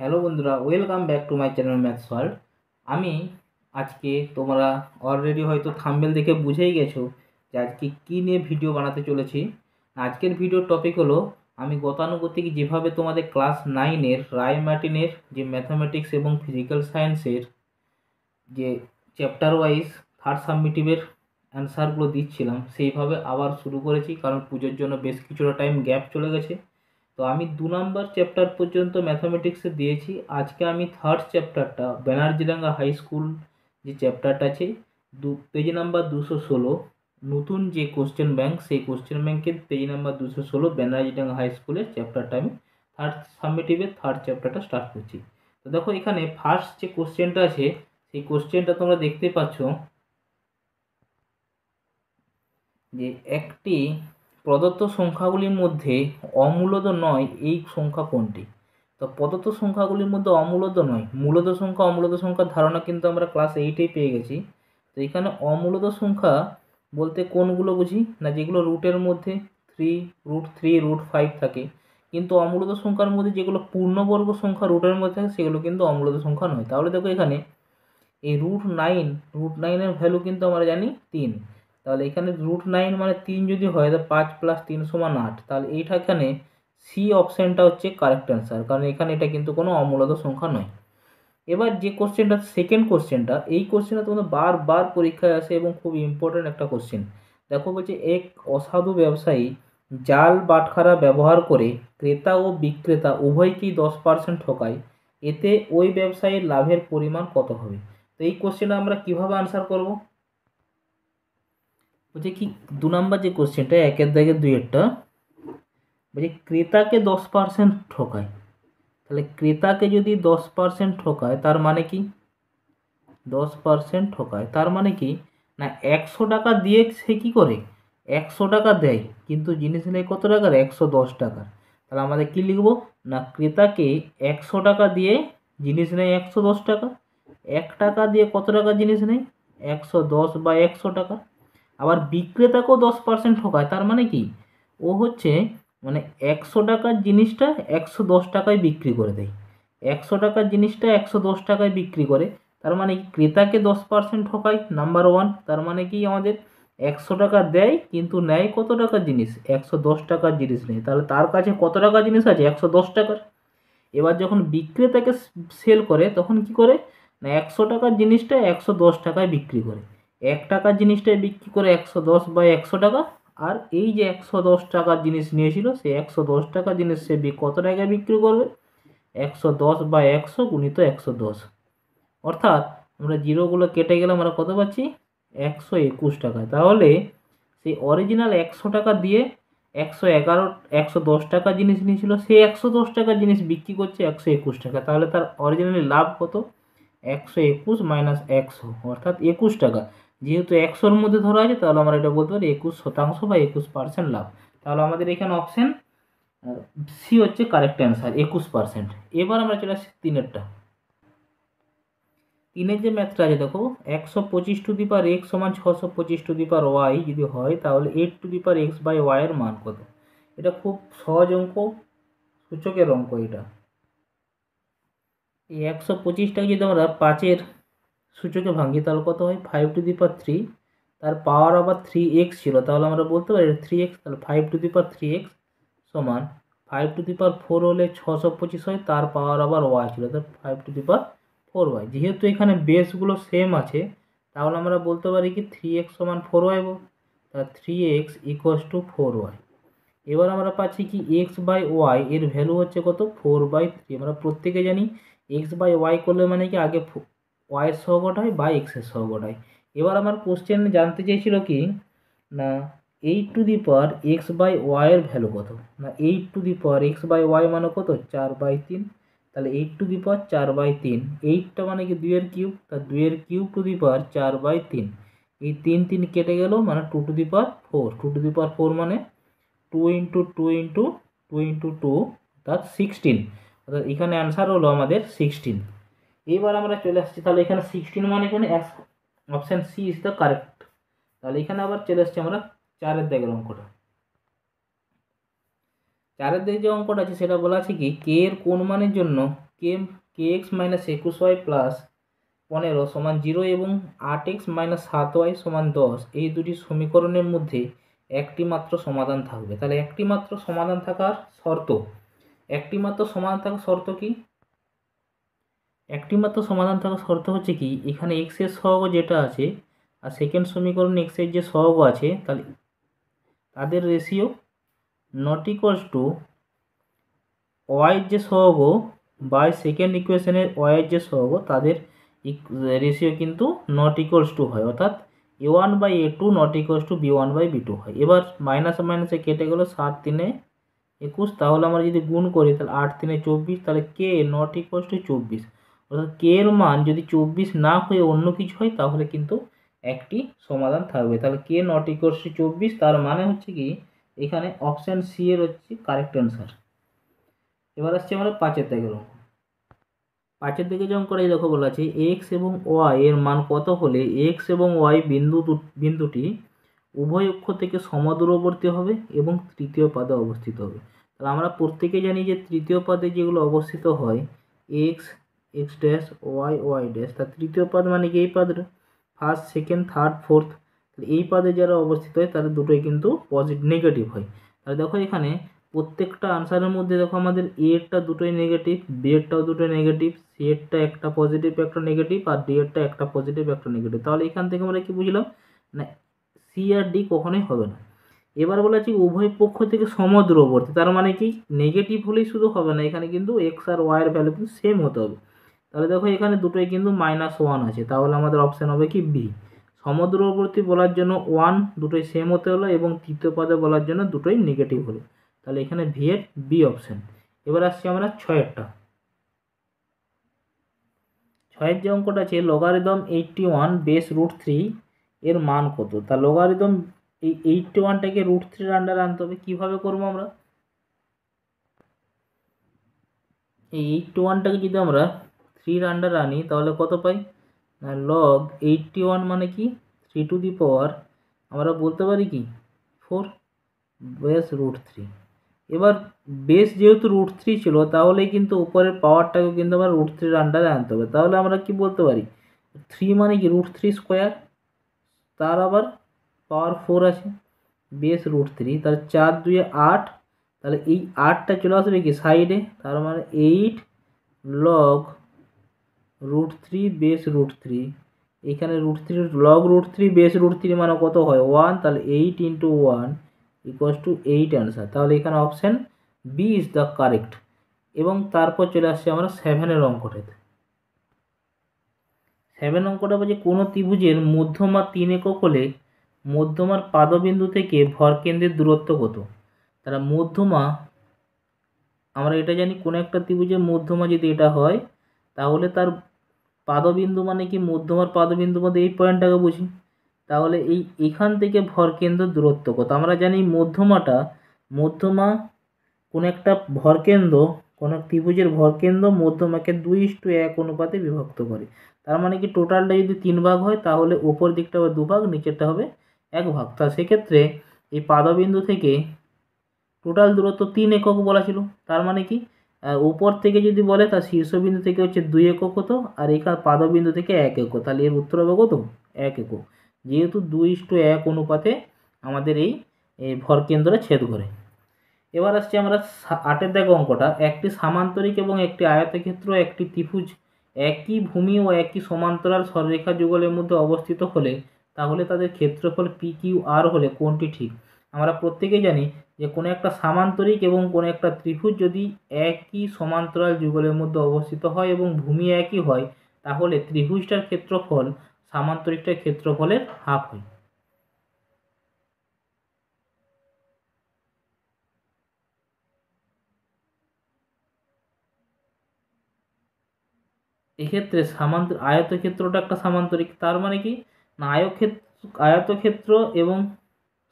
Hello বন্ধুরা welcome back to my channel maths world আমি আজকে তোমরা অলরেডি হয়তো থাম্বেল দেখে বুঝেই গেছো যে আজকে কী নিয়ে ভিডিও বানাতে চলেছি। আজকের ভিডিওর টপিক হলো, আমি গতানুগতিক যেভাবে তোমাদের ক্লাস নাইনের রায় ম্যাটিনের যে ম্যাথামেটিক্স এবং ফিজিক্যাল সায়েন্সের যে চ্যাপ্টার ওয়াইজ থার্ড সাবমিটিভের অ্যান্সারগুলো দিচ্ছিলাম, সেইভাবে আবার শুরু করেছি, কারণ পুজোর জন্য বেশ কিছুটা টাইম গ্যাপ চলে গেছে। তো আমি দু নম্বর চ্যাপ্টার পর্যন্ত ম্যাথামেটিক্সে দিয়েছি। আজকে আমি থার্ড চ্যাপ্টারটা ব্যানার্জিডাঙ্গা হাই স্কুল যে চ্যাপ্টারটা আছে, দু পেজ নাম্বার দুশো ষোলো, নতুন যে কোশ্চেন ব্যাংক সেই কোশ্চেন ব্যাংকের পেজ নাম্বার দুশো ষোলো ব্যানার্জিডাঙ্গা হাই স্কুলের চ্যাপ্টারটা আমি থার্ড সাবমিটিভের থার্ড চ্যাপ্টারটা স্টার্ট করছি। তো দেখো এখানে ফার্স্ট যে কোশ্চেনটা আছে, সেই কোশ্চেনটা তোমরা দেখতে পাচ্ছ যে একটি প্রদত্ত সংখ্যাগুলির মধ্যে অমূলদ নয়, এই সংখ্যা কোনটি? তো প্রদত্ত সংখ্যাগুলির মধ্যে অমূলদ নয়, মূলদ সংখ্যা, অমূলদ সংখ্যার ধারণা কিন্তু আমরা ক্লাস এইটেই পেয়ে গেছি। তো এখানে অমূলদ সংখ্যা বলতে কোনগুলো বুঝি? না, যেগুলো রুটের মধ্যে three root three root five থাকে। কিন্তু অমূলদ সংখ্যার মধ্যে যেগুলো পূর্ণবর্গ সংখ্যা রুটের মধ্যে থাকে, সেগুলো কিন্তু অমূলদ সংখ্যা নয়। তাহলে দেখো এখানে এই রুট নাইন রুট নাইনের ভ্যালু কিন্তু আমরা জানি তিন। তাহলে এখানে রুট নাইন মানে তিন যদি হয়, তাহলে পাঁচ প্লাস তিন সমান আট। তাহলে এইটা এখানে সি অপশানটা হচ্ছে কারেক্ট অ্যান্সার কারণ এখানে এটা কিন্তু কোনো অমূলত সংখ্যা নয়। এবার যে কোশ্চেনটা সেকেন্ড কোশ্চেনটা এই কোশ্চেনটা তোমাদের বারবার পরীক্ষায় আসে এবং খুব ইম্পর্ট্যান্ট একটা কোশ্চেন দেখো বলছে, এক অসাধু ব্যবসায়ী জাল বাটখারা ব্যবহার করে ক্রেতা ও বিক্রেতা উভয়কেই দশ পার্সেন্ট ঠকায়, এতে ওই ব্যবসায়ীর লাভের পরিমাণ কত হবে? তো এই কোশ্চেনটা আমরা কীভাবে আনসার করব? বলছে কি, দু নম্বর যে কোশ্চেনটা একের দাগে দুইয়েরটা, বলছে ক্রেতাকে দশ পার্সেন্ট ঠকায়। তাহলে ক্রেতাকে যদি দশ পার্সেন্ট ঠকায়, তার মানে কি? দশ পার্সেন্ট ঠকায়। তার মানে কি? না, একশো টাকা দিয়ে সে কী করে? একশো টাকা দেয়, কিন্তু জিনিস নেই কত টাকার? একশো দশ টাকার। তাহলে আমাদের কী লিখব? না, ক্রেতাকে একশো টাকা দিয়ে জিনিস নেই একশো দশ টাকা। এক টাকা দিয়ে কত টাকা জিনিস নেই? একশো দশ বা একশো টাকা। আবার বিক্রেতাকেও দশ পার্সেন্ট ঠকায়, তার মানে কি? ও হচ্ছে মানে একশো টাকার জিনিসটা একশো দশ টাকায় বিক্রি করে দেয়। একশো টাকার জিনিসটা একশো দশ টাকায় বিক্রি করে, তার মানে ক্রেতাকে দশ পার্সেন্ট ঠকায় নাম্বার ওয়ান তার মানে কি আমাদের একশো টাকা দেয় কিন্তু নেয় কত টাকার জিনিস? একশো দশ টাকার জিনিস নেই তাহলে তার কাছে কত টাকা জিনিস আছে? একশো দশ টাকার। এবার যখন বিক্রেতাকে সেল করে, তখন কি করে? না, একশো টাকার জিনিসটা একশো দশ টাকায় বিক্রি করে। এক টাকার জিনিসটাই বিক্রি করে একশো দশ বা একশো টাকা, আর এই যে একশো দশ টাকার জিনিস নিয়েছিল, সে একশো দশ টাকার জিনিস সে কত টাকায় বিক্রি করবে? একশো দশ বা একশো গুণিত একশো দশ। অর্থাৎ আমরা জিরোগুলো কেটে গেলে আমরা কত পাচ্ছি? একশো একুশ টাকায় তাহলে সেই অরিজিনাল একশো টাকা দিয়ে একশো এগারো, একশো দশ টাকা জিনিস নিয়েছিল, সে একশো দশ টাকার জিনিস বিক্রি করছে একশো একুশ টাকা। তাহলে তার অরিজিনালি লাভ কত? একশো একুশ মাইনাস একশো, অর্থাৎ একুশ টাকা। যেহেতু একশোর মধ্যে ধরা আছে, তাহলে আমরা এটা বলতে পারি একুশ শতাংশ বা একুশ পার্সেন্ট লাভ। তাহলে আমাদের এখানে অপশান সি হচ্ছে কারেক্ট অ্যান্সার একুশ পার্সেন্ট এবার আমরা চলে আসছি তিনেরটা। তিনের যে ম্যাথটা আছে, দেখো, একশো পঁচিশ টু দি পার এক্স সমান ছশো পঁচিশ টু দি পার ওয়াই যদি হয়, তাহলে eight to the power X by ওয়াইয়ের মান কত? এটা খুব সহজ অঙ্ক, সূচকের অঙ্ক এটা। এই একশো পঁচিশটাকে যদি আমরা পাঁচের সূচকে ভাঙি তাহলে কত হয়? Five to the power three তার পাওয়ার আবার থ্রি এক্স ছিল, তাহলে আমরা বলতে পারি থ্রি এক্স তাহলে five to the power three x সমান five to the power four হলে ছশো পঁচিশ হয়, তার পাওয়ার আবার ওয়াই ছিল তার five to the power four y যেহেতু এখানে বেসগুলো সেম আছে, তাহলে আমরা বলতে পারি কি থ্রি এক্স সমান ফোর ওয়াই তাহলে three x equals to four y এবার আমরা পাচ্ছি কি এক্স বাই ওয়াই এর ভ্যালু হচ্ছে কত? ফোর বাই থ্রি আমরা প্রত্যেকে জানি এক্স বাই ওয়াই করলে মানে কি আগে ওয়াইয়ের সহগট হয় বা এক্সের সহগট হয়। এবার আমার কোশ্চেন জানতে চেয়েছিল কি, না eight to the power x by ওয়াইয়ের ভ্যালু কত? না eight to the power x by y মানে কত? চার বাই তিন। তাহলে এইট টু দি পাওয়ার চার বাই তিন। এইটটা মানে কি দুইয়ের কিউব তা দুইয়ের কিউব টু দি পাওয়ার চার বাই তিন। এই তিন তিন কেটে গেল মানে two to the power four two to the power four মানে two into two into two into two অর্থাৎ সিক্সটিন অর্থাৎ এখানে অ্যান্সার হলো আমাদের সিক্সটিন এবার আমরা চলে আসছি, তাহলে এখানে সিক্সটিন মানে এখানে option C is the correct তাহলে এখানে আবার চলে আসছি আমরা চারের দাগের অঙ্কটা। চারের দিকে যে অঙ্কটা আছে, সেটা বলা আছে কি? কে এর কোন মানের জন্য কে কে এক্স মাইনাস একুশ ওয়াই প্লাস পনেরো সমান জিরো এবং আট এক্স মাইনাস সাত ওয়াই সমান দশ, এই দুটি সমীকরণের মধ্যে একটি মাত্র সমাধান থাকবে। তাহলে একটি মাত্র সমাধান থাকার শর্ত, একটি মাত্র সমাধান থাকার শর্ত কি? একটি মাত্র সমাধান থাকার শর্ত হচ্ছে কি, এখানে এক্সের সহগ যেটা আছে, আর সেকেন্ড সমীকরণ এক্সের যে সহগ আছে, তাহলে তাদের রেশিও নট ইকুয়ালস টু ওয়াইয়ের যে সহগ বাই সেকেন্ড ইকুয়েশনের ওয়াইয়ের যে সহগ, তাদের রেশিও কিন্তু নট ইকুয়ালস টু হয়। অর্থাৎ a one by a two not equals to b one by b two হয়। এবার মাইনাসে মাইনাসে কেটে গেলো সাত তিনে একুশ, তাহলে আমরা যদি গুণ করি, তাহলে আট তিনে চব্বিশ, তাহলে কে নট ইকুয়ালস টু চব্বিশ। অর্থাৎ কে এর মান যদি চব্বিশ না হয়ে অন্য কিছু হয়, তাহলে কিন্তু একটি সমাধান থাকবে। তাহলে কে নট ইকুয়ালস টু চব্বিশ, তার মানে হচ্ছে কি, এখানে অপশান সি এর হচ্ছে কারেক্ট অ্যান্সার এবার আসছে আমরা পাঁচের দাগের অঙ্ক। পাঁচের দিকে যেমন করে দেখো বলা আছে এক্স এবং ওয়াই এর মান কত হলে এক্স এবং ওয়াই বিন্দু বিন্দুটি উভয় অক্ষ থেকে সমদূরবর্তী হবে এবং তৃতীয় পাদে অবস্থিত হবে। তাহলে আমরা প্রত্যেকে জানি যে তৃতীয় পাদে যেগুলো অবস্থিত হয় x x dash, y y dash. তার তৃতীয় পাদ মানে কি? এই পাদটা ফার্স্ট সেকেন্ড থার্ড ফোর্থ এই পাদে যারা অবস্থিত হয় তাদের দুটোই কিন্তু পজিটিভ নেগেটিভ হয়। তাহলে দেখো এখানে প্রত্যেকটা আনসারের মধ্যে দেখো আমাদের এ এরটা দুটোই নেগেটিভ বি দুটোই নেগেটিভ সি এরটা একটা পজিটিভ একটা নেগেটিভ আর ডি এরটা একটা পজিটিভ একটা নেগেটিভ তাহলে এখান থেকে আমরা কি বুঝলাম? না সি আর ডি কখনোই হবে না। এবার বলেছি উভয় পক্ষ থেকে সমদূরবর্তী। তার মানে কি? নেগেটিভ হলেই শুধু হবে না। এখানে কিন্তু এক্স আর ওয়াইয়ের ভ্যালু কিন্তু সেম হতে হবে। তাহলে দেখো এখানে দুটোই কিন্তু মাইনাস ওয়ান আছে। তাহলে আমাদের অপশান হবে কি বি সমুদ্রবর্তী বলার জন্য ওয়ান দুটোই সেম হতে হলো এবং তৃতীয় পদে বলার জন্য দুটোই নেগেটিভ হলো। তাহলে এখানে ভি এর বি অপশান এবার আসছি আমরা ছয়েরটা ছয়ের যে অঙ্কটা আছে logarithm eighty one base root three এর মান কত? তা লগারিদম এই এইটটি ওয়ানটাকে রুট থ্রির আন্ডারে আনতে হবে। কীভাবে করব আমরা? এই এইটটি ওয়ানটাকে যদি আমরা থ্রির আন্ডারে আনি তাহলে কত পাই? লগ এইটটি ওয়ান মানে কি? থ্রি টু দি পাওয়ার আমরা বলতে পারি কি? ফোর বেস রুট থ্রি এবার বেস যেহেতু রুট থ্রি ছিল তাহলে কিন্তু উপরের পাওয়ারটাকে কিন্তু আমরা রুট থ্রির আন্ডারে আনতে হবে। তাহলে আমরা কি বলতে পারি? থ্রি মানে কি? রুট থ্রি স্কোয়ার তার আবার পাওয়ার ফোর আছে বেস রুট থ্রি তাহলে চার দুয়ে আট, তাহলে এই আটটা চলে আসবে কি? সাইডে তার মানে eight log root three base root three এখানে root three log root three base root three মানে কত হয়? ওয়ান তাহলে eight into one equals to eight answer তাহলে এখানে option B is the correct এবং তারপর চলে আসছে আমরা সেভেনের অঙ্কটাতে। সেভেন অঙ্কটা বলছে কোনো ত্রিভুজের মধ্যমা তিন একক হলে মধ্যমার পাদবিন্দু থেকে ভরকেন্দ্রের দূরত্ব কত? তারা মধ্যমা, আমরা এটা জানি কোনো একটা ত্রিভুজের মধ্যমা যদি এটা হয়, তাহলে তার পাদবিন্দু মানে কি? মধ্যমার পাদবিন্দু মধ্যে এই পয়েন্টটাকে বুঝি। তাহলে এই এখান থেকে ভরকেন্দ্র দূরত্ব কত? আমরা জানি মধ্যমাটা, মধ্যমা কোনো একটা ভরকেন্দ্র কোনো ত্রিভুজের ভরকেন্দ্র মধ্যমাকে দুই ইস্টু এক অনুপাতে বিভক্ত করে। তার মানে কি টোটালটা যদি তিন ভাগ হয়, তাহলে ওপর দিকটা হবে দু ভাগ নিচেরটা হবে এক ভাগ। তা সেক্ষেত্রে এই পাদবিন্দু থেকে টোটাল দূরত্ব তিন একক বলা ছিল। তার মানে কি? উপর থেকে যদি বলে, তার শীর্ষবিন্দু থেকে হচ্ছে দুই একক হতো, আর এখানে পাদবিন্দু থেকে এক একক। তাহলে এর উত্তর হবে কত? এক একক। যেহেতু দুই ইস্টু এক অনুপাতে আমাদের এই ভরকেন্দ্রে ছেদ করে। এবার আসছে আমরা আটের দেখ অঙ্কটা। একটি সামান্তরিক এবং একটি আয়তক্ষেত্র, একটি ত্রিভুজ একই ভূমি ও একই সমান্তরাল সররেখা যুগলের মধ্যে অবস্থিত হলে, তাহলে তাদের ক্ষেত্রফল পি কিউ আর হলে কোনটি ঠিক? আমরা প্রত্যেকেই জানি যে কোনো একটা সামান্তরিক এবং কোনো একটা ত্রিভুজ যদি একই সমান্তরাল যুগলের মধ্যে অবস্থিত হয় এবং ভূমি একই হয়, তাহলে ত্রিভুজটার ক্ষেত্রফল সামান্তরিকটার ক্ষেত্রফলের হাফ হয়। এক্ষেত্রে সামান্ত, আয়তক্ষেত্রটা একটা সামান্তরিক, তার মানে কি? না, আয়ক্ষেত্র, আয়তক্ষেত্র এবং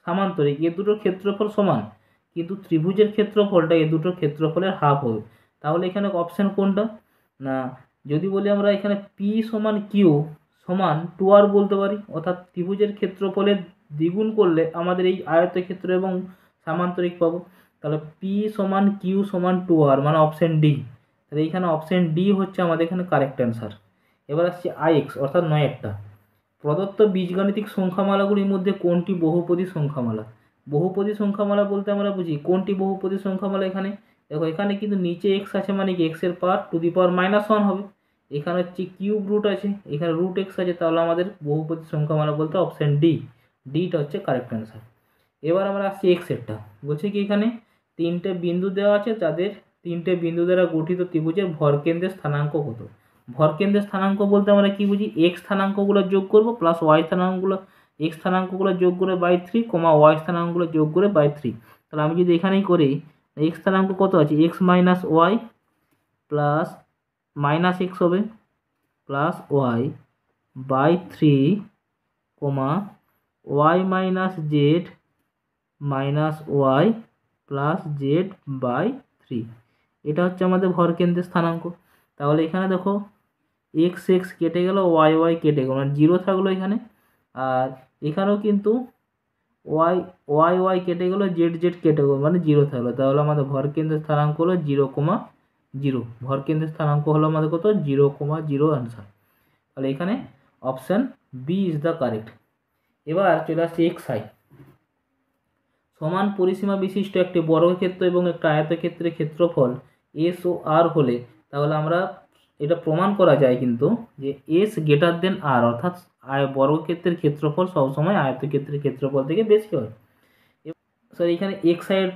সামান্তরিক, এ দুটোর ক্ষেত্রফল সমান। কিন্তু ত্রিভুজের ক্ষেত্রফলটা এ দুটোর ক্ষেত্রফলের হাফ হবে। তাহলে এখানে অপশান কোনটা? না, যদি বলি আমরা এখানে পি সমান কিউ সমান টু আর বলতে পারি, অর্থাৎ ত্রিভুজের ক্ষেত্রফলের দ্বিগুণ করলে আমাদের এই আয়তক্ষেত্র এবং সামান্তরিক পাবো। তাহলে পি সমান কিউ সমান টু আর মানে অপশান ডি তাহলে এইখানে অপশান ডি হচ্ছে আমাদের এখানে কারেক্ট অ্যান্সার এবার আসছে আই এক্স অর্থাৎ নয়েরটা প্রদত্ত বীজগাণিতিক সংখ্যামালাগুলির মধ্যে কোনটি বহুপদী সংখ্যামালা? বহুপদী সংখ্যামালা বলতে আমরা বুঝি, কোনটি বহুপদী সংখ্যামালা এখানে? দেখো, এখানে কিন্তু নিচে এক্স আছে মানে কি এক্সের power to the power minus one হবে। এখানে হচ্ছে কিউব রুট আছে, এখানে রুট এক্স আছে, তাহলে আমাদের বহুপদী সংখ্যামালা বলতে অপশান ডি ডিটা হচ্ছে কারেক্ট অ্যান্সার এবার আমরা আসছি এক্সেরটা বলছে কি এখানে? তিনটে বিন্দু দেওয়া আছে, যাদের তিনটে বিন্দু দ্বারা গঠিত ত্রিভুজের ভরকেন্দ্রের স্থানাঙ্ক কত? ভরকেন্দ্রের স্থানাঙ্ক বলতে আমরা কি বুঝি? এক্স স্থানাঙ্কগুলো যোগ করব প্লাস ওয়াই স্থানাঙ্কগুলো এক্স স্থানাঙ্কগুলো যোগ করে বাই থ্রি কমা ওয়াই স্থানাঙ্কগুলো যোগ করে বাই থ্রি তাহলে আমি যদি এখানেই করি এক্স স্থানাঙ্ক কত আছে? X minus y plus minus x হবে plus y by three comma y minus z minus y plus z by three এটা হচ্ছে আমাদের ভরকেন্দ্রের স্থানাঙ্ক। তাহলে এখানে দেখো এক্স এক্স কেটে গেল ওয়াই ওয়াই কেটে গেল মানে জিরো থাকল এখানে। আর এখানেও কিন্তু ওয়াই ওয়াই ওয়াই কেটে গেলো জেড জেড কেটে গেলো মানে জিরো থাকল। তাহলে আমাদের ভরকেন্দ্রের স্থানাঙ্ক হলো জিরো কমা জিরো ভরকেন্দ্রের স্থানাঙ্ক হলো আমাদের কত? জিরো কমা জিরো অ্যান্সার তাহলে এখানে option B is the correct এবার চলে আসছে এক্স আই সমান পরিসীমা বিশিষ্ট একটি বর্গক্ষেত্র এবং একটা আয়তক্ষেত্রের ক্ষেত্রফল এস ও আর হলে তাহলে আমরা এটা প্রমাণ করা যায় কিন্তু যে এস গ্রেটার দেন আর অর্থাৎ আয় বর্গক্ষেত্রের ক্ষেত্রফল সবসময় আয়তক্ষেত্রের ক্ষেত্রফল থেকে বেশি হয়। স্যার এখানে এক্স সাইড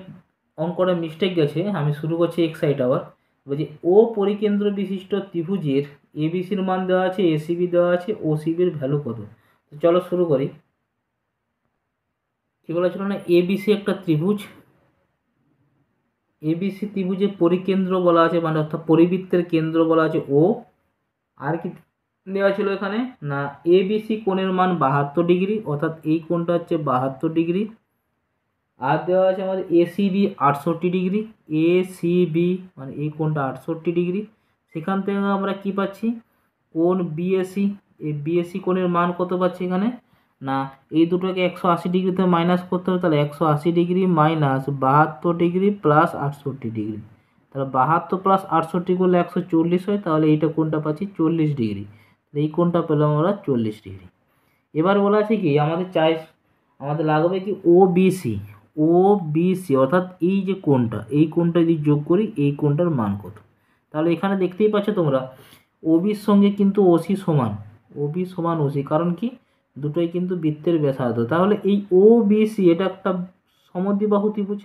অঙ্কটা মিস্টেক গেছে, আমি শুরু করছি এক্স সাইড আবার। বলছি ও পরিকেন্দ্র বিশিষ্ট ত্রিভুজের এবিসির মান দেওয়া আছে এসিবি দেওয়া আছে ওসিবির ভ্যালু কত? তো চলো শুরু করি। কী বলা ছিল না এবিসি একটা ত্রিভুজ এবিসি ত্রিভুজের পরিকেন্দ্র বলা আছে মানে অর্থাৎ পরিবৃত্তের কেন্দ্র বলা আছে ও আর কি দেওয়া ছিল এখানে? না এবিসি কোণের মান বাহাত্তর ডিগ্রি, অর্থাৎ এই কোণটা হচ্ছে বাহাত্তর ডিগ্রি। আর দেওয়া আছে আমাদের এসিবি আটষট্টি ডিগ্রি এসিবি মানে এই কোণটা আটষট্টি ডিগ্রি। সেখান থেকে আমরা কি পাচ্ছি? কোণ বিএসি এই বিএসি কোণের মান কত পাচ্ছি এখানে? না, এই দুটোকে একশো আশি ডিগ্রিতে মাইনাস করতে হবে, তাহলে একশো আশি ডিগ্রি মাইনাস বাহাত্তর ডিগ্রি প্লাস আটষট্টি ডিগ্রি তাহলে বাহাত্তর প্লাস আটষট্টি করলে একশো চল্লিশ হয়, তাহলে এইটা কোনটা পাচ্ছি? চল্লিশ ডিগ্রি এই কোনটা পেলাম আমরা? চল্লিশ ডিগ্রি এবার বলা আছে কি, আমাদের চাই আমাদের লাগবে কি ও বিসি ও বিসি অর্থাৎ এই যে কোনটা, এই কোনটা যদি যোগ করি, এই কোনটার মান কত? তাহলে এখানে দেখতেই পাচ্ছ তোমরা ওবির সঙ্গে কিন্তু ওসি সমান ওবি সমান ওসি কারণ কি? দুটোই কিন্তু বৃত্তের ব্যাসার্ধ। তাহলে এই ও বিসি এটা একটা সমদ্বিবাহু ত্রিভুজ।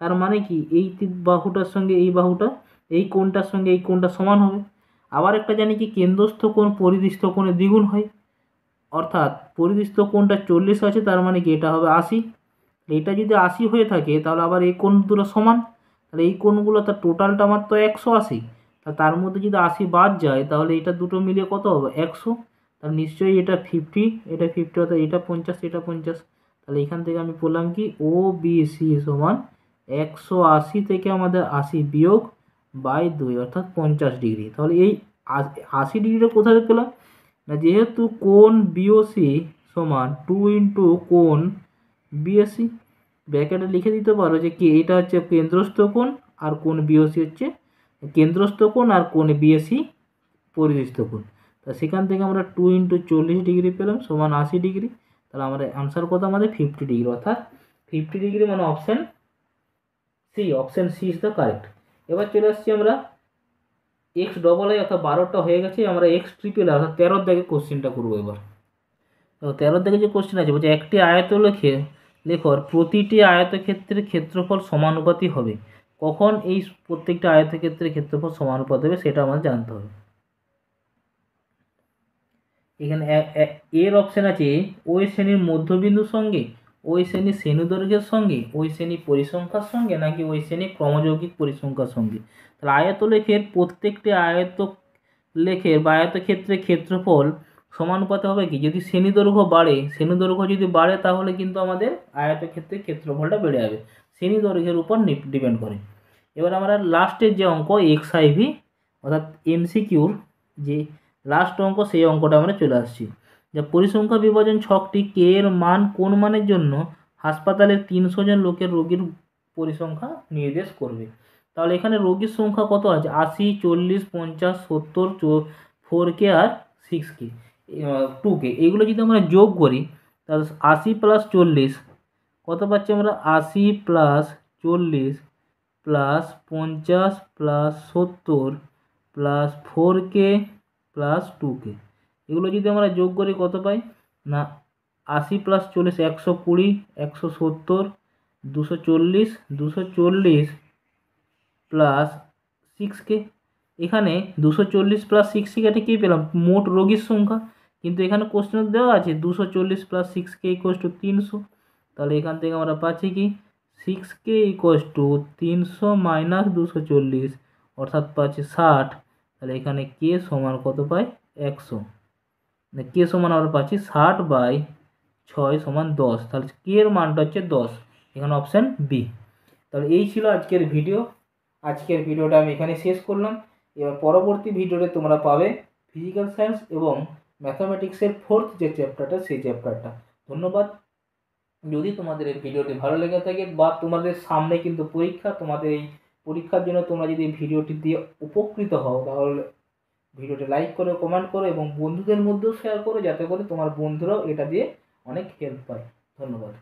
তার মানে কি? এই বাহুটার সঙ্গে এই বাহুটা, এই কোণটার সঙ্গে এই কোণটা সমান হবে। আবার একটা জানি কি? কেন্দ্রস্থ কোণ পরিদৃষ্ট কোণে দ্বিগুণ হয়। অর্থাৎ পরিদৃষ্ট কোণটা চল্লিশ আছে, তার মানে কি? এটা হবে আশি। এটা যদি আশি হয়ে থাকে, তাহলে আবার এই কোণ দুটো সমান। তাহলে এই কোণগুলো তার টোটালটা মাত্র একশো আশি। তার মধ্যে যদি আশি বাদ যায়, তাহলে এটা দুটো মিলিয়ে কত হবে? একশো। তাহলে নিশ্চয়ই এটা ফিফটি এটা ফিফটি অর্থাৎ এটা পঞ্চাশ এটা পঞ্চাশ। তাহলে এখান থেকে আমি বললাম কি? ও বি সি সমান একশো আশি থেকে আমাদের আশি বিয়োগ বাই দুই, অর্থাৎ পঞ্চাশ ডিগ্রি। তাহলে এই আশি ডিগ্রিটা কোথায় পেলাম? না, যেহেতু কোন বিওসি সমান টু ইন্টু কোন বিএসসি ব্যাকেটে লিখে দিতে পারো যে কি, এটা হচ্ছে কেন্দ্রস্থ কোণ আর কোন বিওসি হচ্ছে কেন্দ্রস্থ কোণ আর কোন বিএসি পরিদৃষ্ট কোণ। তা সেখান থেকে আমরা টু ইন্টু চল্লিশ ডিগ্রি পেলাম, সমান আশি ডিগ্রি। তাহলে আমাদের আনসার কত? আমাদের ফিফটি ডিগ্রি, অর্থাৎ ফিফটি ডিগ্রি মানে option C option C is the correct এবার চলে আসছি আমরা এক্স ডবল আই অর্থাৎ বারোটা হয়ে গেছে, আমরা এক্স ট্রিপল অর্থাৎ তেরোর দিকে কোশ্চেনটা করব এবার। তো তেরোর দিকে যে কোশ্চেন আছে, বলছে একটি আয়ত লেখে লেখর প্রতিটি আয়তক্ষেত্রের ক্ষেত্রফল সমানুপাতি হবে। কখন এই প্রত্যেকটা আয়তক্ষেত্রের ক্ষেত্রফল সমানুপাত হবে, সেটা আমাদের জানতে হবে। এখানে এর অপশান আছে, ওই শ্রেণির মধ্যবিন্দুর সঙ্গে, ওই শ্রেণির শ্রেণুদৈর্ঘ্যের সঙ্গে, ওই শ্রেণি পরিসংখ্যার সঙ্গে, নাকি ওই শ্রেণি ক্রমযৌগিক পরিসংখ্যার সঙ্গে। তাহলে আয়ত লেখের প্রত্যেকটি আয়ত লেখের বা আয়তক্ষেত্রের ক্ষেত্রফল সমানুপাতে হবে কি? যদি শ্রেণীদৈর্ঘ্য বাড়ে শ্রেণি দৈর্ঘ্য যদি বাড়ে, তাহলে কিন্তু আমাদের আয়তক্ষেত্রের ক্ষেত্রফলটা বেড়ে যাবে। শ্রেণীদৈর্ঘ্যের উপর ডিপেন্ড করে। এবার আমরা লাস্টের যে অঙ্ক এক্স আইভি অর্থাৎ এমসিকিউর যে লাস্ট অঙ্ক সেই অঙ্কটা আমরা চলে আসছি। যে পরিসংখ্যা বিভাজন ছকটি কে এর মান কোন মানের জন্য হাসপাতালের তিনশো জন লোকের রোগীর পরিসংখ্যা নির্দেশ করবে? তাহলে এখানে রোগীর সংখ্যা কত আছে? আশি, চল্লিশ, পঞ্চাশ, সত্তর ফোর কে আর সিক্স কে টু কে। এগুলো যদি আমরা যোগ করি, তাহলে আশি প্লাস চল্লিশ, কত পাচ্ছি আমরা? আশি প্লাস চল্লিশ প্লাস পঞ্চাশ প্লাস সত্তর plus four k plus two k এগুলো যদি আমরা যোগ করি কত পাই? না, আশি প্লাস চল্লিশ, একশো কুড়ি, একশো সত্তর, দুশো চল্লিশ দুশো চল্লিশ প্লাস সিক্স কে এখানে দুশো চল্লিশ প্লাস সিক্স কেটে কী পেলাম? মোট রোগীর সংখ্যা। কিন্তু এখানে কোশ্চেন দেওয়া আছে, দুশো চল্লিশ plus six k equals to তিনশো। তাহলে এখান থেকে আমরা পাচ্ছি কি? সিক্স কে ইকোয়াস টু তিনশো মাইনাস দুশো চল্লিশ, অর্থাৎ পাচ্ছি ষাট। তাহলে এখানে কে সমান কত পাই? একশো। কে সমান আমরা পাচ্ছি ষাট বাই ছয় সমান দশ। তাহলে কে এর মানটা হচ্ছে দশ। এখানে অপশান বি তাহলে এই ছিল আজকের ভিডিও আজকের ভিডিওটা আমি এখানে শেষ করলাম। এবার পরবর্তী ভিডিওতে তোমরা পাবে ফিজিক্যাল সায়েন্স এবং ম্যাথামেটিক্সের ফোর্থ যে চ্যাপ্টারটা সেই চ্যাপ্টারটা ধন্যবাদ। যদি তোমাদের এই ভিডিওটি ভালো লেগে থাকে বা তোমাদের সামনে কিন্তু পরীক্ষা, তোমাদের এই পরীক্ষার জন্য তোমরা যদি ভিডিওটি দিয়ে উপকৃত হও, তাহলে ভিডিওটি লাইক করো কমেন্ট করো এবং বন্ধুদের মধ্যেও শেয়ার করো, যাতে করে তোমার বন্ধুরাও এটা দিয়ে অনেক হেল্প পায়। ধন্যবাদ।